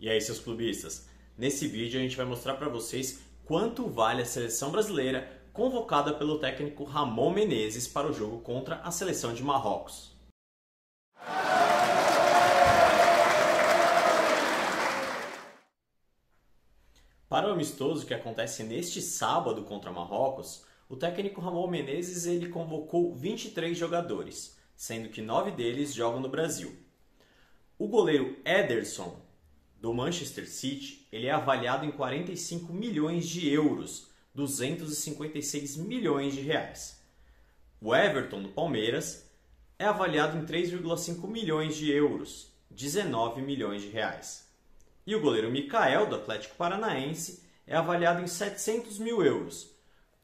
E aí, seus clubistas? Nesse vídeo a gente vai mostrar para vocês quanto vale a seleção brasileira convocada pelo técnico Ramon Menezes para o jogo contra a seleção de Marrocos. Para o amistoso que acontece neste sábado contra Marrocos, o técnico Ramon Menezes ele convocou 23 jogadores, sendo que nove deles jogam no Brasil. O goleiro Ederson, do Manchester City, ele é avaliado em 45 milhões de euros, 256 milhões de reais. O Everton, do Palmeiras, é avaliado em 3,5 milhões de euros, 19 milhões de reais. E o goleiro Mikael, do Atlético Paranaense, é avaliado em 700 mil euros,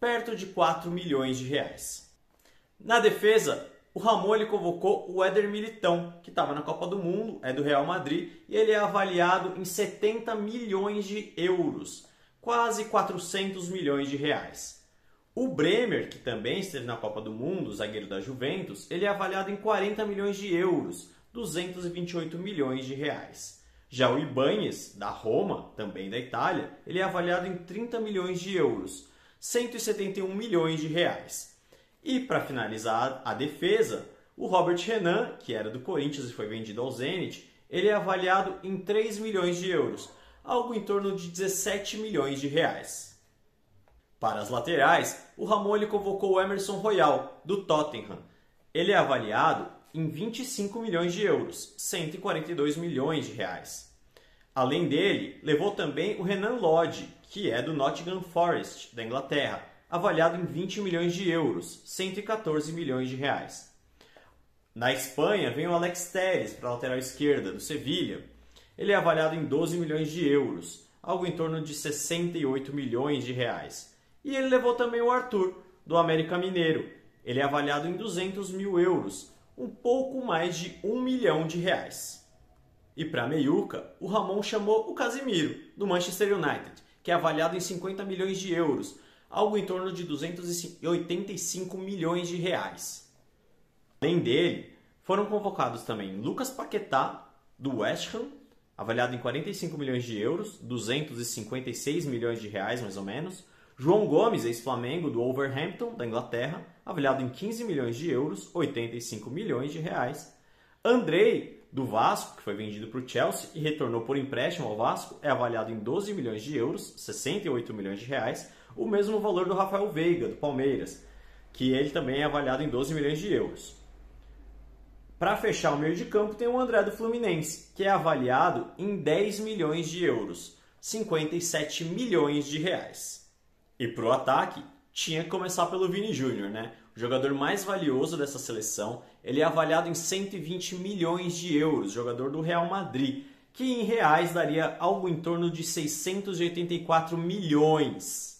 perto de 4 milhões de reais. Na defesa, o Ramon ele convocou o Éder Militão, que estava na Copa do Mundo, é do Real Madrid, e ele é avaliado em 70 milhões de euros, quase 400 milhões de reais. O Bremer, que também esteve na Copa do Mundo, zagueiro da Juventus, ele é avaliado em 40 milhões de euros, 228 milhões de reais. Já o Ibanez, da Roma, também da Itália, ele é avaliado em 30 milhões de euros, 171 milhões de reais. E para finalizar a defesa, o Robert Renan, que era do Corinthians e foi vendido ao Zenit, ele é avaliado em 3 milhões de euros, algo em torno de 17 milhões de reais. Para as laterais, o Ramon ele convocou o Emerson Royal, do Tottenham. Ele é avaliado em 25 milhões de euros, 142 milhões de reais. Além dele, levou também o Renan Lodge, que é do Nottingham Forest, da Inglaterra, avaliado em 20 milhões de euros, 114 milhões de reais. Na Espanha, vem o Alex Teres para a lateral esquerda, do Sevilha. Ele é avaliado em 12 milhões de euros, algo em torno de 68 milhões de reais. E ele levou também o Arthur, do América Mineiro. Ele é avaliado em 200 mil euros, um pouco mais de 1 milhão de reais. E para meiuca, o Ramon chamou o Casimiro, do Manchester United, que é avaliado em 50 milhões de euros, algo em torno de 285 milhões de reais. Além dele, foram convocados também Lucas Paquetá, do West Ham, avaliado em 45 milhões de euros, 256 milhões de reais mais ou menos. João Gomes, ex-Flamengo, do Wolverhampton, da Inglaterra, avaliado em 15 milhões de euros, 85 milhões de reais. Andrei, do Vasco, que foi vendido para o Chelsea e retornou por empréstimo ao Vasco, é avaliado em 12 milhões de euros, 68 milhões de reais o mesmo valor do Rafael Veiga, do Palmeiras, que ele também é avaliado em 12 milhões de euros. Para fechar o meio de campo, tem o André do Fluminense, que é avaliado em 10 milhões de euros, 57 milhões de reais. E para o ataque, tinha que começar pelo Vini Júnior, né? O jogador mais valioso dessa seleção, ele é avaliado em 120 milhões de euros, jogador do Real Madrid, que em reais daria algo em torno de 684 milhões.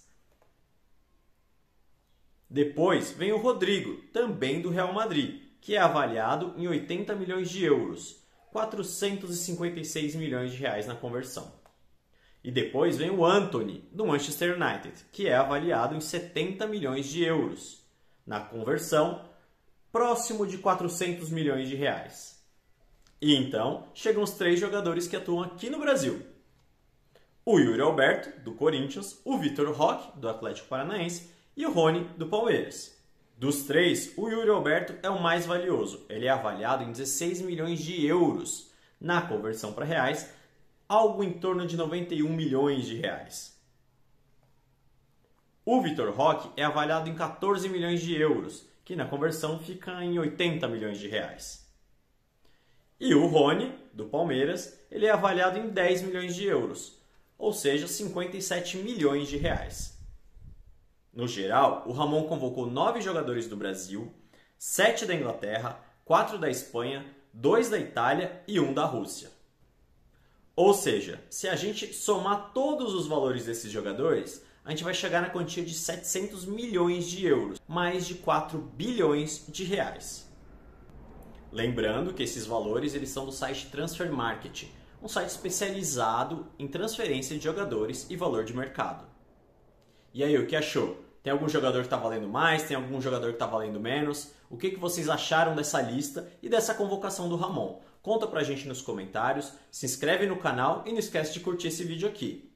Depois vem o Rodrigo, também do Real Madrid, que é avaliado em 80 milhões de euros, 456 milhões de reais na conversão. E depois vem o Anthony, do Manchester United, que é avaliado em 70 milhões de euros, na conversão próximo de 400 milhões de reais. E então chegam os três jogadores que atuam aqui no Brasil. O Yuri Alberto, do Corinthians, o Vitor Roque, do Atlético Paranaense e o Rony do Palmeiras. Dos três, o Yuri Alberto é o mais valioso. Ele é avaliado em 16 milhões de euros. Na conversão para reais, algo em torno de 91 milhões de reais. O Vitor Roque é avaliado em 14 milhões de euros, que na conversão fica em 80 milhões de reais. E o Rony, do Palmeiras, ele é avaliado em 10 milhões de euros, ou seja, 57 milhões de reais. No geral, o Ramon convocou nove jogadores do Brasil, sete da Inglaterra, quatro da Espanha, dois da Itália e um da Rússia. Ou seja, se a gente somar todos os valores desses jogadores, a gente vai chegar na quantia de 700 milhões de euros, mais de 4 bilhões de reais. Lembrando que esses valores eles são do site Transfer Market, um site especializado em transferência de jogadores e valor de mercado. E aí, o que achou? Tem algum jogador que está valendo mais? Tem algum jogador que está valendo menos? O que, que vocês acharam dessa lista e dessa convocação do Ramon? Conta pra gente nos comentários, se inscreve no canal e não esquece de curtir esse vídeo aqui.